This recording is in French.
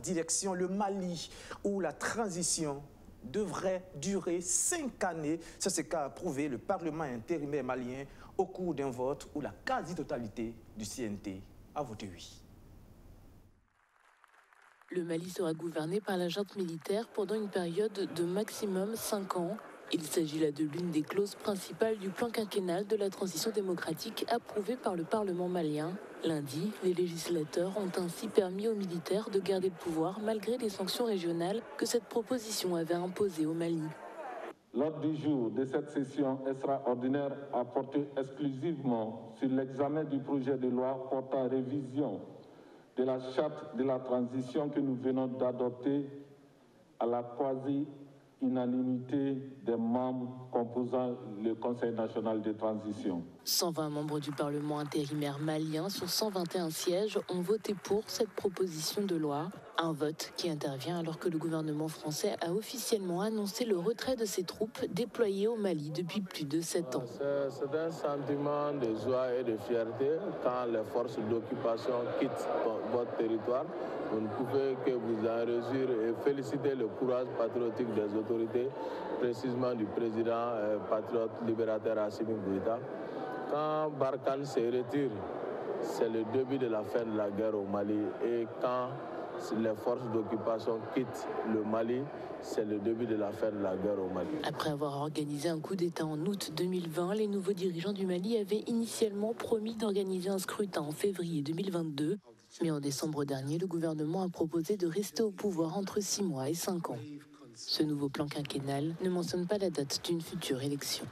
direction le Mali, où la transition devrait durer cinq années. C'est ce qu'a approuvé le Parlement intérimaire malien au cours d'un vote où la quasi-totalité du CNT a voté oui. Le Mali sera gouverné par la junte militaire pendant une période de maximum 5 ans. Il s'agit là de l'une des clauses principales du plan quinquennal de la transition démocratique approuvé par le Parlement malien. Lundi, les législateurs ont ainsi permis aux militaires de garder le pouvoir malgré les sanctions régionales que cette proposition avait imposées au Mali. L'ordre du jour de cette session extraordinaire a porté exclusivement sur l'examen du projet de loi portant révision de la charte de la transition que nous venons d'adopter à la quasi-unanimité des membres composant le Conseil national de transition. 120 membres du Parlement intérimaire malien sur 121 sièges ont voté pour cette proposition de loi. Un vote qui intervient alors que le gouvernement français a officiellement annoncé le retrait de ses troupes déployées au Mali depuis plus de 7 ans. C'est un sentiment de joie et de fierté quand les forces d'occupation quittent votre territoire. Vous ne pouvez que vous en réjouir féliciter le courage patriotique des autorités, précisément du président euh, patriote libérateur Assimi Goïta. Quand Barkhane se retire, c'est le début de la fin de la guerre au Mali. Et quand les forces d'occupation quittent le Mali, c'est le début de la fin de la guerre au Mali. Après avoir organisé un coup d'État en août 2020, les nouveaux dirigeants du Mali avaient initialement promis d'organiser un scrutin en février 2022. Mais en décembre dernier, le gouvernement a proposé de rester au pouvoir entre 6 mois et 5 ans. Ce nouveau plan quinquennal ne mentionne pas la date d'une future élection.